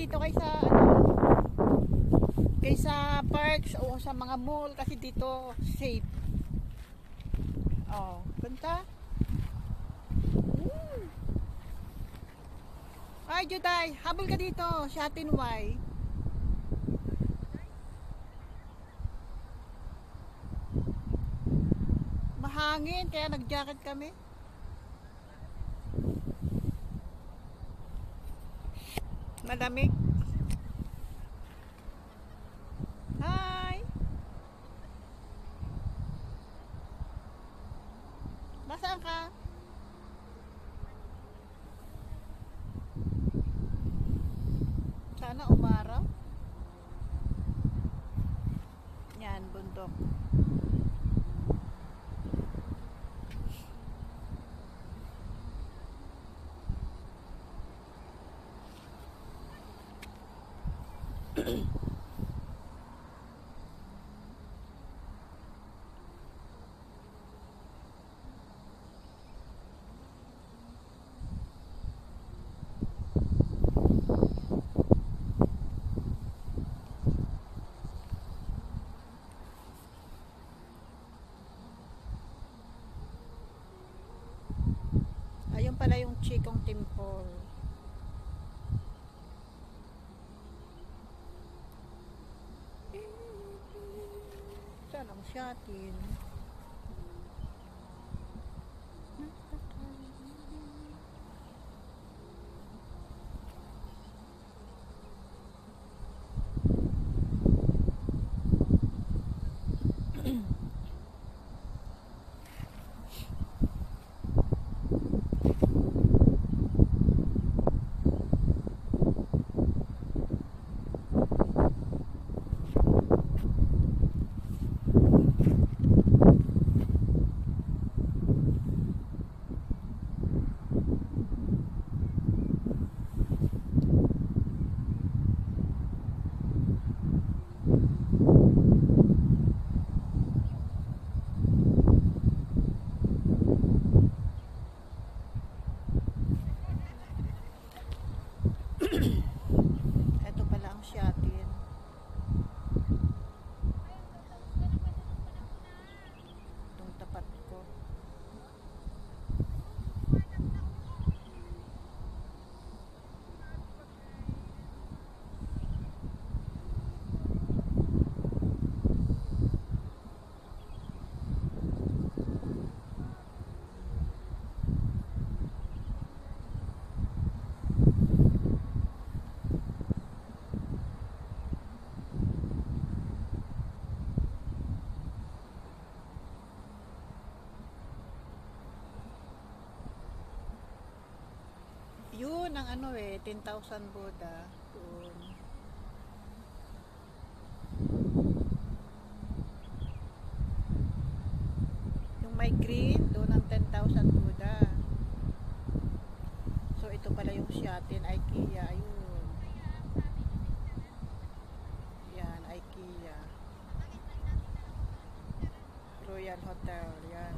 dito kaysa ano kaysa parks o sa mga mall kasi dito safe. Oh, ganda. Mm. Ay, Juday, habol ka dito, Shatin Y. Mahangin, kaya nag-jacket kami. Malamig. Hi! Nasaan ka? Sana umaraw. Yan, bundok. Ayun pala yung Chikong Temple. Saan ang shatin? Ito Ang ano eh, 10,000 Buddha. Doon. Yung may green, doon ang 10,000 Buddha. So ito pala yung Shatin, IKEA. Ayun. Yan, IKEA. Royal Hotel, yan.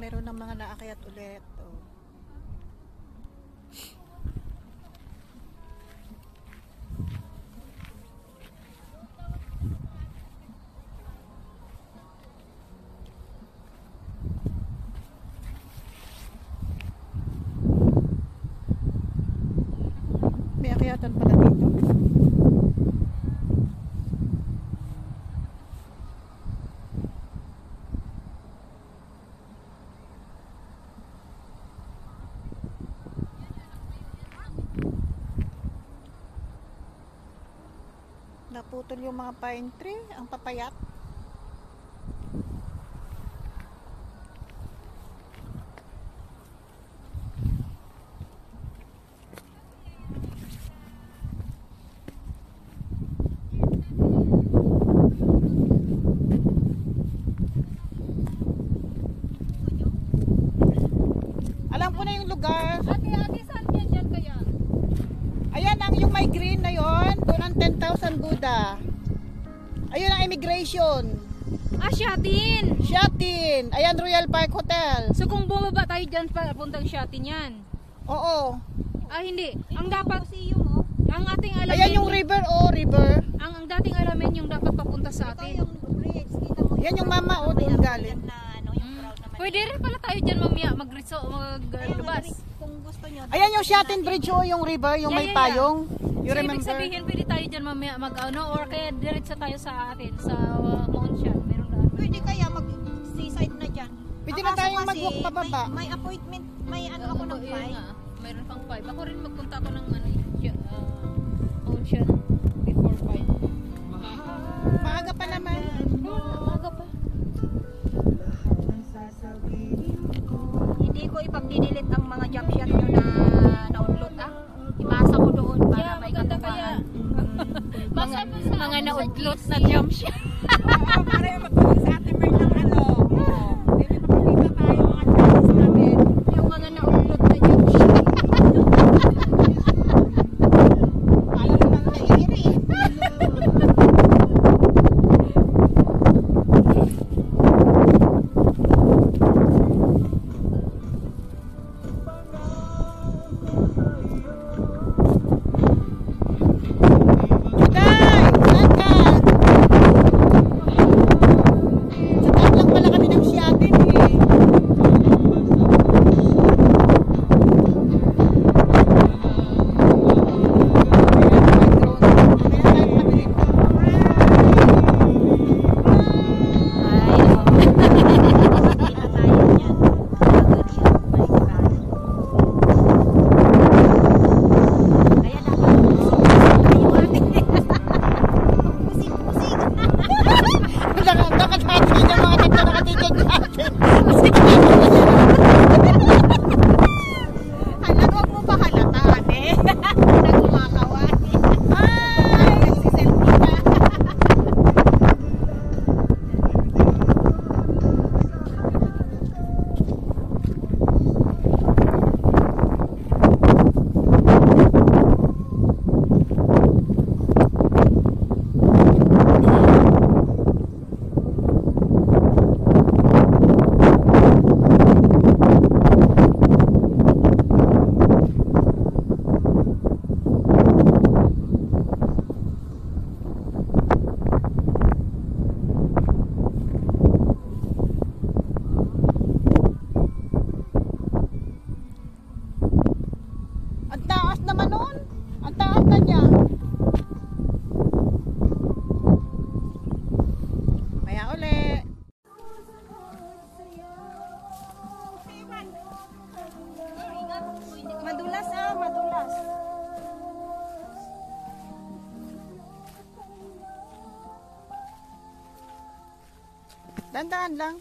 Meron ng mga naakyat ulit. Oh. May akyatan pala dito. Naputol yung mga pine tree, ang papayat. Alam ko na yung lugar. Ate, ate, saan yan kaya? Ayan ang yung may green doon ang 10,000 Buddha. Ayun ang immigration. Ah, Shatin! Shatin. Ayan Royal Park Hotel. So kung bumaba tayo dyan pa, puntang Shatin yan. Oo. Ah, hindi. Ang dapat, ang ating alamin, Ayan yung river, oh, river. ang, ang dating alamin yung dapat papunta sa atin. Yan yung mama, oh, doon galing. Mm. Pwede rin pala tayo dyan mamaya mag-reso, mag-lubas. Kung gusto nyo, Ayan yung Shatin Bridge, oh, yung river, yung Yeah, may yeah, yeah. payong. You so, ibig remember? sabihin, pwede tayo dyan mamaya mag ano, or kaya diretso tayo sa atin, sa uh, Mount Shan. Meron daan. pwede kaya mag seaside na dyan. Pwede na tayong mag-walk pababa. May, may appointment, may ano ako ng yun flight. nga. Mayroon pang 5. Ako rin magpunta ako ng ano, uh, Mount Shan before 5. Maaga pa naman. Umaga pa. Hindi ko ipagdidelete ang mga jump shot nyo na na-upload ah. Ipasa ko doon para Kaya may maganda kaya. katupahan. Mga, Mga- na-udlot na jump shot. para matulog Dandahan lang.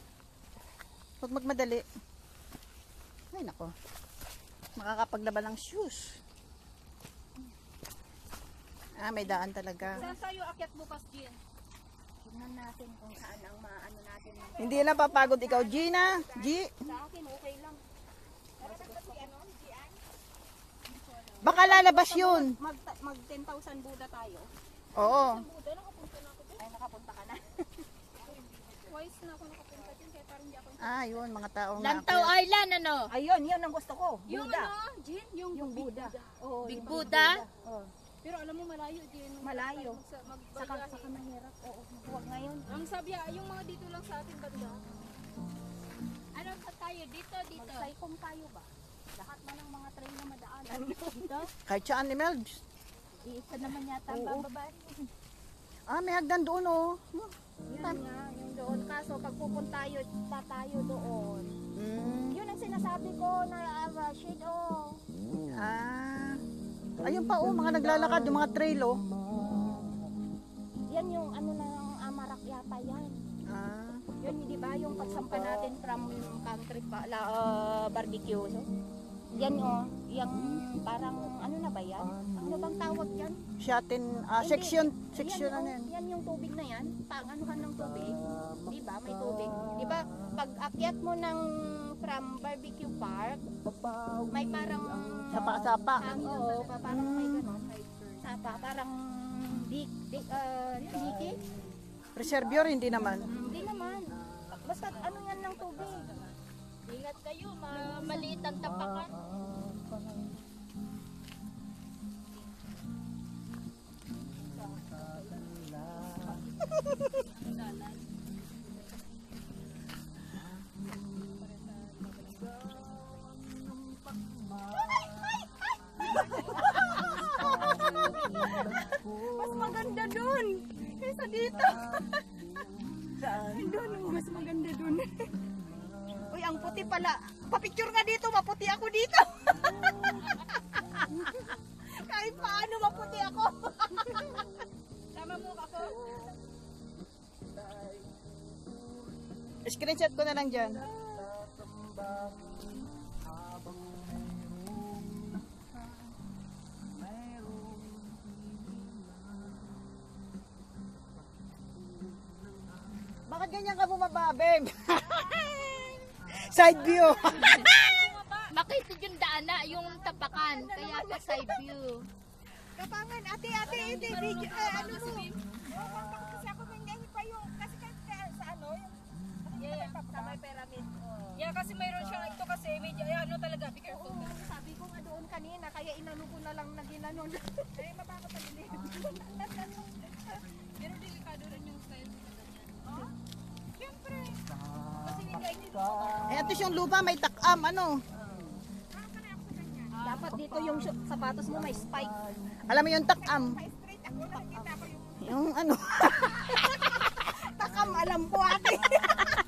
Huwag magmadali. Ay, nako. Makakapaglaban ng shoes. Ah, may daan talaga. Saan tayo akyat bukas, Jean? Tingnan natin kung saan ang maano natin. Hindi na papagod ikaw, Gina. G. Sa akin, okay lang. Baka lalabas yun. Mag, mag 10,000 Buda tayo. Oo. Buda, nakapunta na ako. Ay, nakapunta ka na. Twice na ako nakapunta dyan, kaya parang hindi ako... Ah, yun, mga taong Lantaw naakyat. Island, ano? Ayun, yun ang gusto ko. Yung Buda. ano, Jean? Yung, Yung Buda. Oo, Big Buddha? Oo. Pero alam mo, malayo, Jean. Malayo. Sa, Saka, saka mahirap. Oo, huwag ngayon. Ang sabi, ah, yung mga dito lang sa atin banda. Ano pa tayo? Dito, dito. Mag-cycom tayo ba? Lahat na ng mga train na madaanan. Dito? Kahit saan ni Melbs. Iisa naman yata ang Oo. bababa. Ah, may hagdan doon, oh. Yun nga, yung doon. Kaso pag pupunta tayo, pa tayo doon. Mm. Yun ang sinasabi ko na uh, shade oh. Ah. Ayun pa, oh, mga naglalakad, yung mga trail, oh. Yan yung ano na ng Amarak yata yan. Ah. Yun, di ba? Yung pagsampa natin from country pa, la, uh, barbecue. So, yan oh, yung parang ano na ba yan? Ano bang tawag yan? Shatin, ah, Hindi. section, section yan, ano yan. yan yung. Panganuhan ng tubig. Di ba? May tubig. Di ba? Pag akyat mo ng from barbecue park, may parang Sapa-sapa. Oo, pa- parang may ganon. Sapa, parang dik, dik, uh, diki? Reservoir, hindi naman. Hindi naman. Basta ano yan ng tubig. Ingat kayo, ma maliit ang tapakan. Mas maganda dun. Kaysa dito. Doon, mas maganda dun. Uy, ang puti pala. Papicture nga dito, maputi ako dito. Screenshot ko na lang dyan. Bakit ganyan ka bumaba, babe? Side view. Makita yung daana, yung tapakan. Kaya pa side view. Kapangan, ate, ate, ate, video, eh, ano mo? Yeah, sa may pyramid. Yeah, kasi mayroon siya ito kasi medyo ay, ano talaga, be careful. Oo, sabi ko nga doon kanina, kaya inano ko na lang na ginanon. Kaya mababa pa din Pero delikado rin yung style nila ganyan. Siyempre. Kasi hindi ay nito. Eh, ito yung lupa, may takam, ano? Dapat dito yung sapatos mo may spike. Alam mo yung takam? Yung ano? takam, alam ko ate.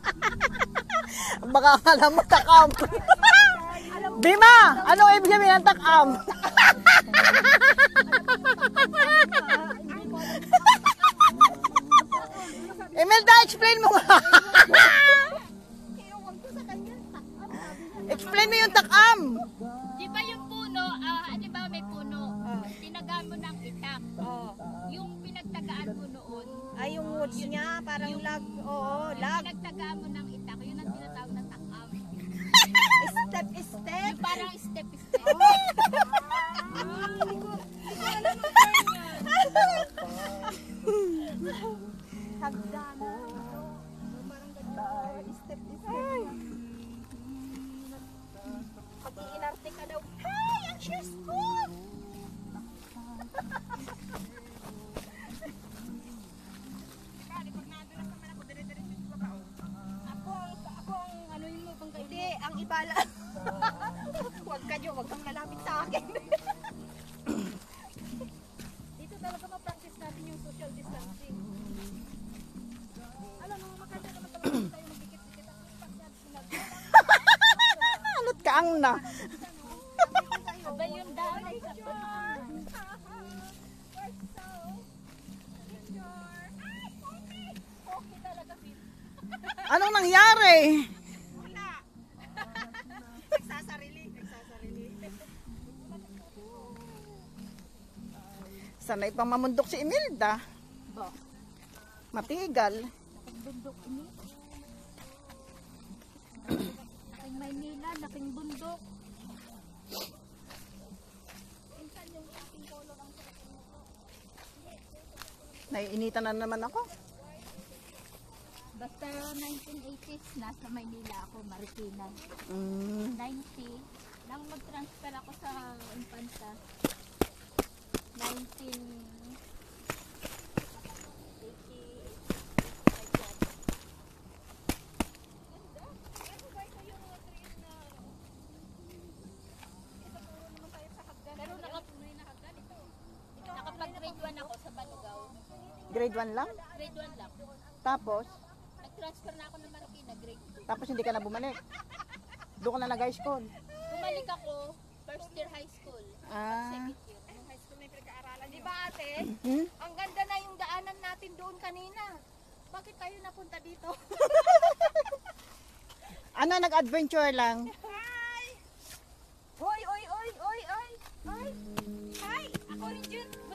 Baka alam mo takam. Bima! Ano ibig sabihin ng takam? Imelda, explain mo nga. Explain mo yung takam. Di ba yung puno, ah, di ba may puno? Tinagaan mo ng itak. Oh. Yung pinagtagaan mo noon, Ay, yung woods niya, parang lag. Oo, lag. pinagtagaan mo ng itak, yun Step, step. Yung parang step-step. Hagdan. Parang na. Aba yun dahil. Okay talaga, Phil. Anong nangyari? Wala. nagsasarili, nagsasarili. Sanay pang mamundok si Imelda. Ba? Matigal. Bundok ini. Laking Maynila, laking bundok. Naiinitan na naman ako. Basta 1980s, nasa Maynila ako, Marikina. Mm. 90, nang mag-transfer ako sa Infanta. 19... grade 1 lang? Grade 1 lang. Tapos? Nag-transfer na ako ng Marikina, grade 2. Tapos hindi ka na bumalik? Doon ka na nag-high school? Bumalik ako, first year high school. Ah. Second year. Yung high school may pinag-aaralan. Di ba ate? Hmm? Ang ganda na yung daanan natin doon kanina. Bakit tayo napunta dito? ano, nag-adventure lang? Hi! Oy, oy, oy, oy, oy! Oy! Hi! Ako rin dyan.